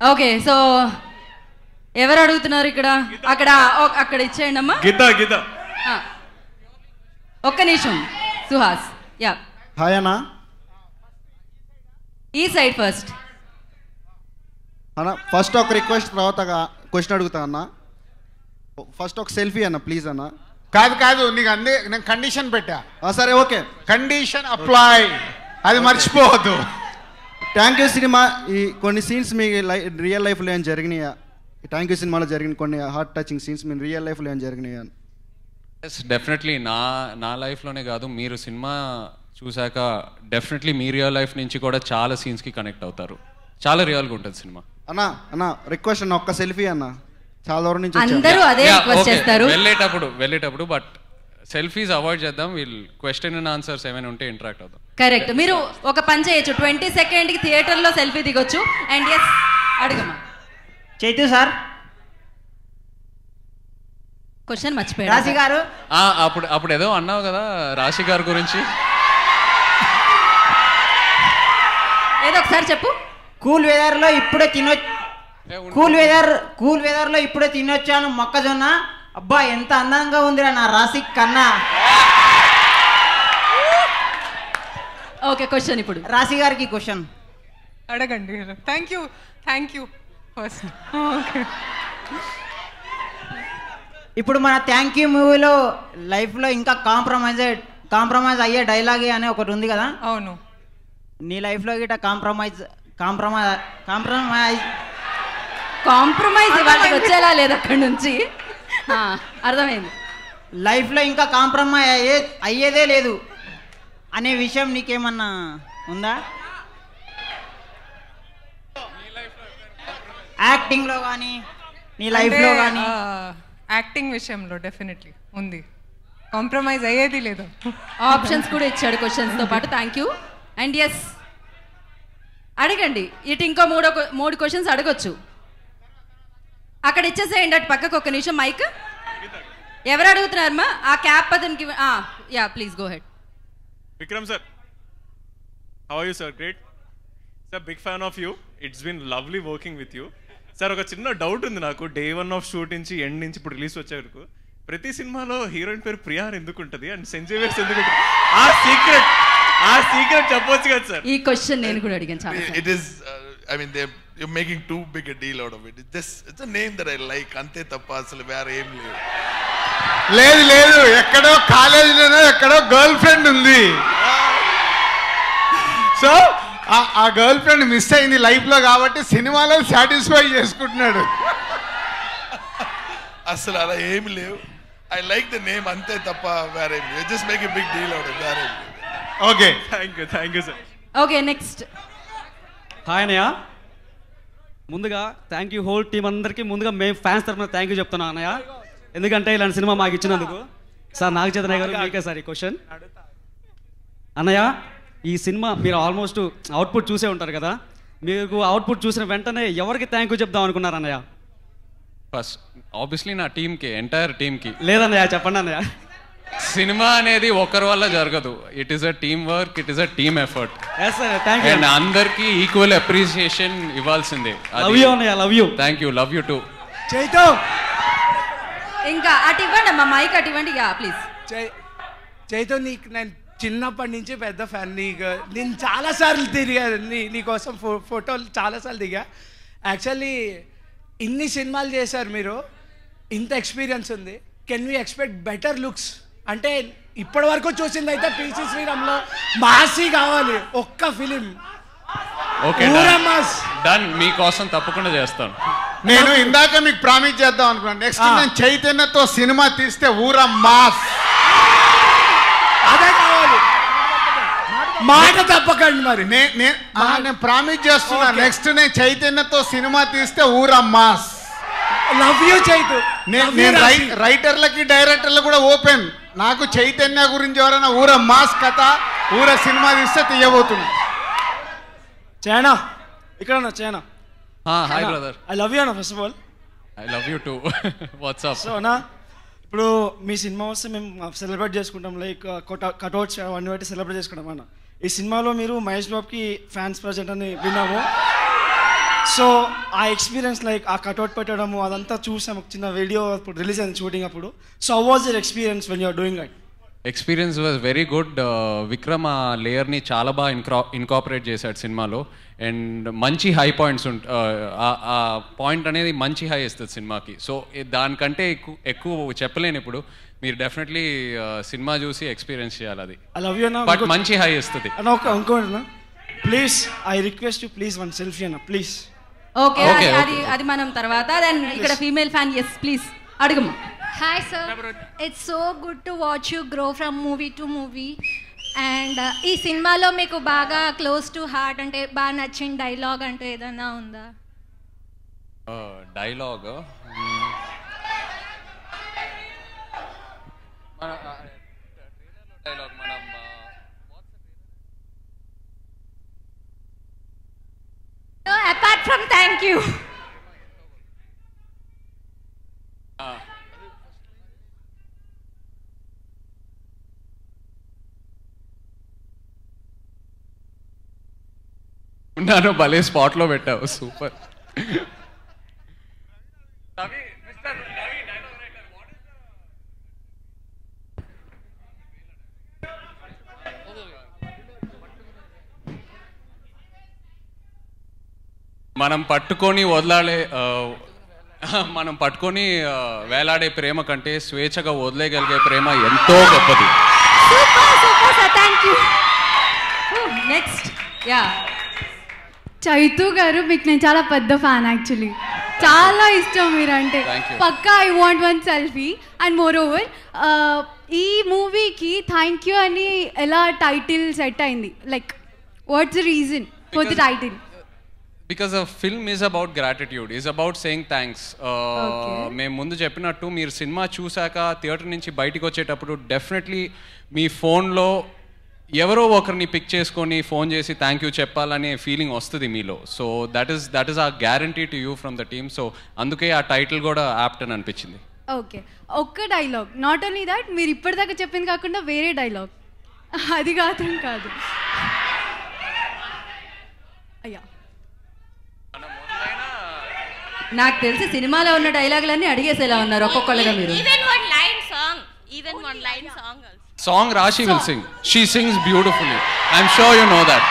Okay so ఎవరు అడుగుతున్నారు ఇక్కడ? అక్కడ అక్కడ ఇచ్చేయండి అమ్మా. గీత గీత. ఒక్క నిమిషం. సుహాస్ యా. హాయ్ అన్న. ఈ సైడ్ ఫస్ట్. అన్న ఫస్ట్ ఒక రిక్వెస్ట్ తర్వాత క్వశ్చన్ అడుగుతా అన్న. ఫస్ట్ ఒక సెల్ఫీ అన్న ప్లీజ్ అన్న. కాదు కాదు నీకు అందే నేను కండిషన్ పెట్టా. సరే ఓకే. కండిషన్ అప్లై అది మర్చిపోవద్దు. థ్యాంక్ యూ సినిమా ఈ కొన్ని సీన్స్ మీ రియల్ లైఫ్లో ఏం జరిగినాయా? థ్యాంక్ యూ సినిమాలో జరిగిన కొన్ని హార్ట్ టచింగ్ సీన్స్ మీ రియల్ లైఫ్లో ఏం జరిగినాయా? ఎస్ డెఫినెట్లీ నా నా లైఫ్లోనే కాదు మీరు సినిమా చూశాక డెఫినెట్లీ మీ రియల్ లైఫ్ నుంచి కూడా చాలా సీన్స్కి కనెక్ట్ అవుతారు. చాలా రియల్గా ఉంటుంది సినిమా. అన్న అన్న రిక్వెస్ట్ అన్న ఒక్క సెల్ఫీ అన్న. చాలా దూరం నుంచి. అందరూ అదే రిక్వెస్ట్. చేస్తారు. వెళ్ళేటప్పుడు వెళ్ళేటప్పుడు బట్ సెల్ఫీస్ అవాయిడ్ చేద్దాం. వీళ్ళు క్వశ్చన్ అండ్ ఆన్సర్స్ ఏమైనా ఉంటే ఇంటరాక్ట్ అవుదాం కరెక్ట్ మీరు ఒక పని చేయొచ్చు. ట్వంటీ సెకండ్కి థియేటర్లో సెల్ఫీ దిగొచ్చు. అండ్ ఎస్ అడుగమ్మా. చైతు సార్. క్వశ్చన్ మర్చిపోయాడు. రాశి గారు. ఆ, అప్పుడు అప్పుడు ఏదో అన్నావు కదా రాశి గారి గురించి. ఏదో ఒకసారి చెప్పు. కూల్ వెదర్లో ఇప్పుడే తినొ కూల్ వెదర్ కూల్ వెదర్లో ఇప్పుడే తినొచ్చాను మొక్కజొన్న. అబ్బా ఎంత అందంగా ఉందిరా నా రాశి కన్నా. ఓకే క్వశ్చన్ ఇప్పుడు. రాశి గారికి క్వశ్చన్ అడగండి. Thank you thank you first okay ఇప్పుడు మన థ్యాంక్ యూ మూవీలో లైఫ్లో ఇంకా కాంప్రమైజ్ కాంప్రమైజ్ అయ్యే డైలాగే అనే ఒకటి ఉంది కదా? అవును. నీ లైఫ్లో గిట్ట కాంప్రమైజ్ కాంప్రమైజ్ కాంప్రమైజ్ కాంప్రమైజ్ ఇవాళకి వచ్చేలా లేదు అక్కడి నుంచి. ఆ, అర్థమైంది. లైఫ్లో ఇంకా కాంప్రమైజ్ అయ్యే అయ్యేదే లేదు. అనే విషయం నీకేమన్నా ఉందా? యాక్టింగ్లో కానీ నీ లైఫ్లో కానీ యాక్టింగ్ విషయంలో డెఫినెట్లీ ఉంది. కాంప్రమైజ్ అయ్యేది లేదు. ఆప్షన్స్ కూడా ఇచ్చాడు క్వశ్చన్స్తో పాటు. థ్యాంక్ యూ అండ్ ఎస్ అడగండి. ఇటు ఇంకో మూడో మూడు క్వశ్చన్స్ అడగొచ్చు. అక్కడ ఇచ్చేసేయండి. అటు పక్కకు ఒక నిమిషం. మైక్ ఎవరు అడుగుతున్నారమ్మా ఆ క్యాప్ అతనికి yeah please go ahead Vikram sir how are you sir great sir big fan of you it's been lovely working with you sir ఒక చిన్న డౌట్ ఉంది నాకు. డే వన్ ఆఫ్ షూట్ నుంచి ఎండ్ నుంచి ఇప్పుడు రిలీజ్ వచ్చే వరకు. ప్రతి సినిమాలో హీరోయిన్ పేరు ప్రియార్ ఎందుకు ఉంటుంది? అండ్ సెంజేవియర్స్ ఎందుకు ఆ సీక్రెట్ ఆ సీక్రెట్ చెప్పొచ్చు కదా సార్ ఈ క్వశ్చన్ నేను కూడా అడిగాను చాలా It is, I mean, they're, you're making too big a deal out of it. It's just, it's a name that I like. అంతే తప్ప అసలు వేరే ఏం లేదు. లేదు లేదు. ఎక్కడో కాలేజీలోనో ఎక్కడో గర్ల్ ఫ్రెండ్ ఉంది. సో ఆ గర్ల్ ఫ్రెండ్ మిస్ అయింది లైఫ్లో కాబట్టి సినిమాలో సాటిస్ఫై చేసుకుంటున్నాడు. అసలు అలా ఏమి లేవు. ఐ లైక్ ద నేమ్ అంతే తప్ప వేరే just make a big deal out వేరే okay. Thank you thank you sir okay next. Hi అన్నయ్య. ముందుగా థ్యాంక్ యూ హోల్ టీం అందరికీ. ముందుగా మేము ఫ్యాన్స్ తరఫున థ్యాంక్ యూ చెప్తున్నాం అన్నయ్య. ఎందుకంటే ఇలాంటి సినిమా మాకు ఇచ్చినందుకు. సార్ నాగ చైతన్య గారు మీకే సార్ ఈ క్వశ్చన్. అన్నయ్య ఈ సినిమా మీరు ఆల్మోస్ట్ అవుట్పుట్ చూసే ఉంటారు కదా. మీకు అవుట్పుట్ చూసిన వెంటనే ఎవరికి థ్యాంక్ యూ చెప్దాం అనుకున్నారు అన్నయ్య? ఫస్ట్ ఆబ్వియస్లీ నా టీంకి ఎంటైర్ టీంకి లేదన్నయ్య చెప్పండి అన్నయ్య. సినిమా అనేది ఒకరి వల్ల జరగదు. It is a team work it is a team effort and అందరికి ఈక్వల్ అప్రిసియేషన్ ఇవ్వాల్సిందే. లవ్ యూ అన్నయ్య love you thank you love you too చైతో ఇంకా అటు ఇవ్వండి అమ్మా మైక్ అటు ఇవ్వండి. యా ప్లీజ్ చైతో నీకు నేను చిన్నప్పటి నుంచి పెద్ద ఫ్యాన్ నీకు నేను చాలాసార్లు తిరిగా నీ నీకోసం ఫో ఫోటోలు చాలాసార్లు దిగా. యాక్చువల్లీ ఇన్ని సినిమాలు చేశారు మీరు ఇంత ఎక్స్పీరియన్స్ ఉంది. Can we expect better looks అంటే ఇప్పటి వరకు చూసింది అయితే పీసీ శ్రీరామ్లో మాసి కావాలి ఒక్క ఫిలిం ఓకే డన్ మీకోసం తప్పకుండా చేస్తాను. నేను ఇందాక మీకు ప్రామిస్ చేద్దాం అనుకున్నాను. నెక్స్ట్ నేను చైతన్యతో సినిమా తీస్తే ఊర మాస్. అదే కావాలి. మాట తప్పకండి మరి. నేను ప్రామిస్ చేస్తున్నా. నెక్స్ట్ నేను చైతన్యతో సినిమా తీస్తే ఊర మాస్. Love you Chaitu. నేను రైటర్లకి డైరెక్టర్లకు కూడా ఓపెన్. నాకు చైతన్య గురించి ఎవరైనా ఊర మాస్ కథ ఊర సినిమా తీస్తే తీయబోతున్నా. చైనా ఇక్కడ China. Hi brother I love you అన్న first of all I love you too what's up so అన్న ఇప్పుడు మీ సినిమా వస్తే మేము సెలబ్రేట్ చేసుకుంటాం లైక్ కటౌట్స్ అవన్నీ బట్టి సెలబ్రేట్ చేసుకుంటాం అన్న ఈ సినిమాలో మీరు మహేష్ బాబుకి ఫ్యాన్స్ ప్రజెంట్ అని విన్నాము. సో ఆ ఎక్స్పీరియన్స్ లైక్ ఆ కట్అవుట్ పెట్టడము అదంతా చూసాం ఒక చిన్న వీడియో అప్పుడు రిలీజ్ అయింది షూటింగ్ అప్పుడు. So was your experience when you're doing it experience was very good Vikram ఆ లేయర్ని చాలా బాగా ఇన్క్రా ఇన్కాపరేట్ చేశాడు సినిమాలో. అండ్ మంచి హై పాయింట్స్ ఉంట ఆ పాయింట్ అనేది మంచి హై ఇస్తుంది సినిమాకి. సో దానికంటే ఎక్కువ ఎక్కువ చెప్పలేను ఇప్పుడు. మీరు డెఫినెట్లీ సినిమా చూసి ఎక్స్పీరియన్స్ చేయాలి అది. ఐ లవ్ యూ అన్న. బట్ మంచి హై ఇస్తుంది. Please I request you please one selfie అన్న ప్లీజ్ ఓకే అది అది మనం తర్వాత. దెన్ ఇక్కడ ఫీమేల్ ఫ్యాన్ ఎస్ ప్లీజ్ అడుగుమా. Hi, sir. It's so good to watch you grow from movie to movie. And ఈ సినిమాలో మీకు బాగా క్లోజ్ టు హార్ట్ అంటే బాగా నచ్చిన డైలాగ్ అంటే ఏదైనా ఉందా? డైలాగ్ డైలాగ్ మనం అపార్ట్ ఫ్రమ్ థ్యాంక్ యూ నన్ను భలే స్పాట్లో పెట్టావు. సూపర్. మనం పట్టుకొని వదలాడే మనం పట్టుకొని వేలాడే ప్రేమ కంటే స్వేచ్ఛగా వదిలేయగలిగే ప్రేమ ఎంతో గొప్పది. Super super thank you next yeah Chaitu గారు మీకు నేను చాలా పెద్ద ఫ్యాన్ యాక్చువల్లీ చాలా ఇష్టం మీరంటే. పక్కా I want one selfie and moreover ఈ మూవీకి థ్యాంక్ యూ అని ఎలా టైటిల్ సెట్ అయింది? Like what's the reason for the title because a film is about gratitude is about saying thanks మేము ముందు చెప్పినట్టు మీరు సినిమా చూశాక థియేటర్ నుంచి బయటికి వచ్చేటప్పుడు డెఫినెట్లీ మీ ఫోన్లో ఎవరో ఒకరిని పిక్ చేసుకొని ఫోన్ చేసి థ్యాంక్ యూ చెప్పాలనే ఫీలింగ్ వస్తుంది మీలో. So that is that is a guarantee to you from the team so అందుకే ఆ టైటిల్ కూడా యాప్ట్ అని అనిపించింది. ఓకే ఒక్క డైలాగ్ నాట్ ఓన్లీ దట్ మీరు ఇప్పటిదాకా చెప్పింది కాకుండా వేరే డైలాగ్ అది కాదు కాదు. అయ్యా. నాకు తెలిసి సినిమాలో ఉన్న డైలాగులన్నీ అడిగేసేలా ఉన్నారు ఒక్కొక్కళ్ళగా మీరు. One line song. Even one line song also. Song Raashi will sing she sings beautifully I'm sure you know that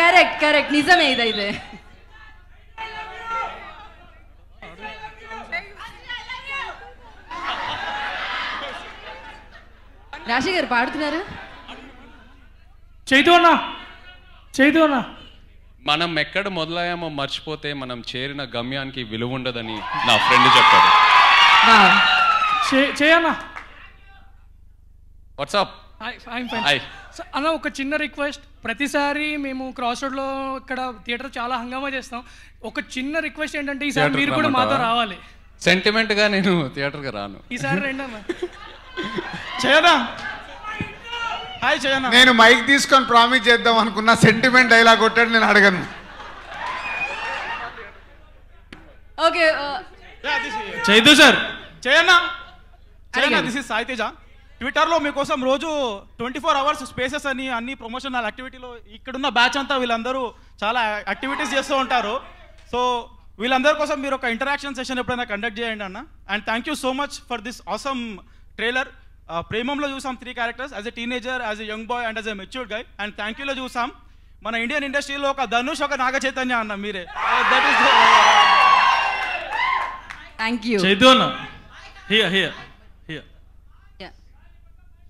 correct correct నిజమే ఇదైతే రాశి గారు పాడుతున్నారా? చైతు అన్న చైతు అన్న. మనం ఎక్కడ మొదలయ్యామో మర్చిపోతే మనం చేరిన గమ్యానికి విలువ ఉండదని నా ఫ్రెండ్ చెప్పాడు. చేయన్న వాట్సాప్. అన్న ఒక చిన్న రిక్వెస్ట్ ప్రతిసారి మేము క్రాస్ రోడ్లో ఇక్కడ థియేటర్ చాలా హంగామా చేస్తాం. ఒక చిన్న రిక్వెస్ట్ ఏంటంటే ఈసారి మీరు కూడా మాతో రావాలి. సెంటిమెంట్గా నేను థియేటర్కి రాను. ఈసారి రండి అన్న చేయనా హాయ్ చేయనా నేను మైక్ తీసుకొని ప్రామిస్ చేద్దాం అనుకున్నా సెంటిమెంట్ డైలాగ్ కొట్టాడు నేను అడగను. Okay Chaitu sir. చేయన్నా చేయన్నా అడిగాను. దిస్ ఇస్ సాయి తేజ ట్విట్టర్లో మీకోసం రోజు ట్వంటీ ఫోర్ అవర్స్ స్పేసెస్ అని అన్ని ప్రమోషనల్ యాక్టివిటీలో ఇక్కడున్న బ్యాచ్ అంతా వీళ్ళందరూ చాలా యాక్టివిటీస్ చేస్తూ ఉంటారు. సో వీళ్ళందరి కోసం మీరు ఒక ఇంటరాక్షన్ సెషన్ ఎప్పుడైనా కండక్ట్ చేయండి అన్న. And thank you so much for this awesome trailer. ప్రేమంలో చూసాం three characters as a teenager as a young boy and as a matured guy. And thank యూలో చూసాం. మన ఇండియన్ ఇండస్ట్రీలో ఒక ధనుష్ ఒక నాగ చైతన్య అన్న మీరే. That is thank you here here.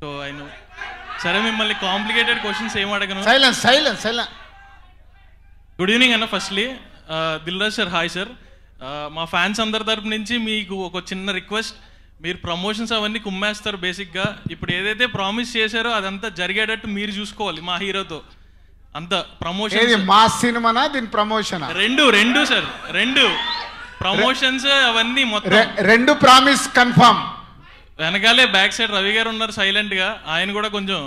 So I know సరే మిమ్మల్ని కాంప్లికేటెడ్ క్వశ్చన్స్ ఏం అడగను? Silence silence silence good evening అన్న firstly Dilraj sir hi sir మా ఫ్యాన్స్ అందరి తరపు నుంచి మీకు ఒక చిన్న రిక్వెస్ట్ మీరు ప్రమోషన్స్ అవన్నీ కుమ్మేస్తారు బేసిక్గా ఇప్పుడు ఏదైతే ప్రామిస్ చేశారో అదంతా జరిగేటట్టు మీరు చూసుకోవాలి మా హీరోతో. అంత ప్రమోషన్ మా సినిమానా? దీని ప్రమోషన్ రెండు రెండు సార్ రెండు. ప్రమోషన్స్ అవన్నీ మొత్తం. రెండు ప్రామిస్ కన్ఫర్మ్ వెనకాలే బ్యాక్ సైడ్ రవి గారు ఉన్నారు సైలెంట్గా. ఆయన కూడా కొంచెం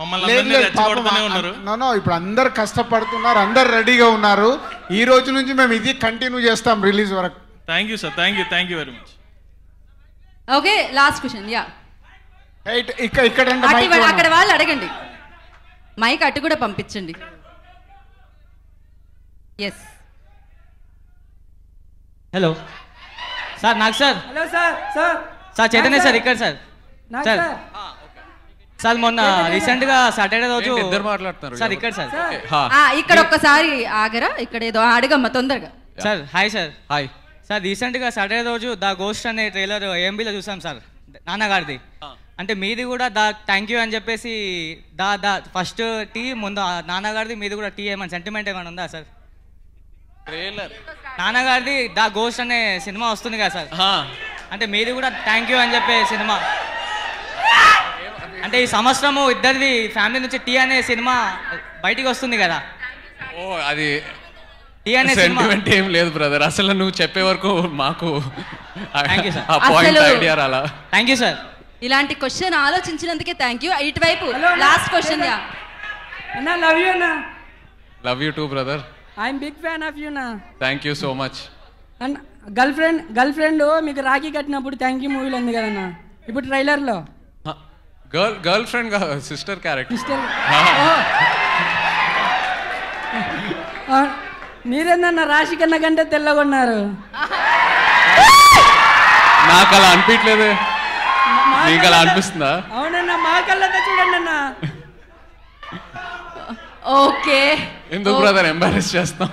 మమ్మల్ని ఉన్నారు. నో నో ఇప్పుడు అందరు కష్టపడుతున్నారు అందరు రెడీగా ఉన్నారు. ఈ రోజు నుంచి మేము ఇది కంటిన్యూ చేస్తాం రిలీజ్ వరకు. Thank you sir thank you thank you very much okay last question yeah ఇక్కడ ఇక్కడ అక్కడ వాళ్ళు అడగండి. మైక్ అటు కూడా పంపించండి. ఎస్ హలో సార్ నాకు sir hello sir sir sir Chaitanya sir. ఇక్కడ సార్. సార్. సార్. మొన్న రీసెంట్గా సాటర్డే రోజు ఇద్దరు మాట్లాడుతున్నారు? సార్ ఇక్కడ సార్. ఇక్కడ ఒక్కసారి ఆగరా? ఇక్కడ ఏదో అడగమ్మా తొందరగా. Sir hi sir. Hi. Sir రీసెంట్గా సాటర్డే రోజు ద గోస్ట్ అనే ట్రైలర్ ఏఎంబీలో చూసాం సార్ నాన్నగారిది. అంటే మీది కూడా దా థ్యాంక్ యూ అని చెప్పేసి దా దా ఫస్ట్ టీ ముందు నాన్నగారిది మీది కూడా టీ ఏమైనా సెంటిమెంట్ ఏమైనా ఉందా సార్? ట్రైలర్. నాన్నగారిది దా గోస్ట్ అనే సినిమా వస్తుంది కదా సార్. అంటే మీది కూడా థ్యాంక్ యూ అని చెప్పే సినిమా. అంటే ఈ సంవత్సరము ఇద్దరిది ఫ్యామిలీ నుంచి టీ అనే సినిమా బయటికి వస్తుంది కదా. ఓ అది టీ అనే సినిమా. సెంటిమెంట్ ఏం లేదు బ్రదర్ అసలు నువ్వు చెప్పే వరకు మాకు ఆ- Thank you, sir. ఆ పాయింట్ అసలు- ఐడియా రాలా. థ్యాంక్ యూ సార్ ఇలాంటి క్వశ్చన్ ఆలోచించినందుకే థ్యాంక్ యూ ఇటువైపు లాస్ట్ క్వశ్చన్ యా అన్నా లవ్ యూ అన్నా. Love you too brother I'm big fan of you నా థ్యాంక్ యూ సో మచ్ అన్న గర్ల్ ఫ్రెండ్ గర్ల్ ఫ్రెండ్ మీకు రాఖీ కట్టినప్పుడు థ్యాంక్ యూ మూవీలో ఉంది కదన్నా? ఇప్పుడు ట్రైలర్లో. Girl girlfriend sister character. మీరేందన్న Raashi కన్నా కంటే తెల్లగొన్నారు? నాకు అలా అనిపించలేదు నీకు అలా అనిపిస్తుందా? అవునన్నా మా కళ్ళతో చూడండి అన్న ఓకే. ఎందుకు బ్రదర్ ఎంబారెస్ చేస్తాం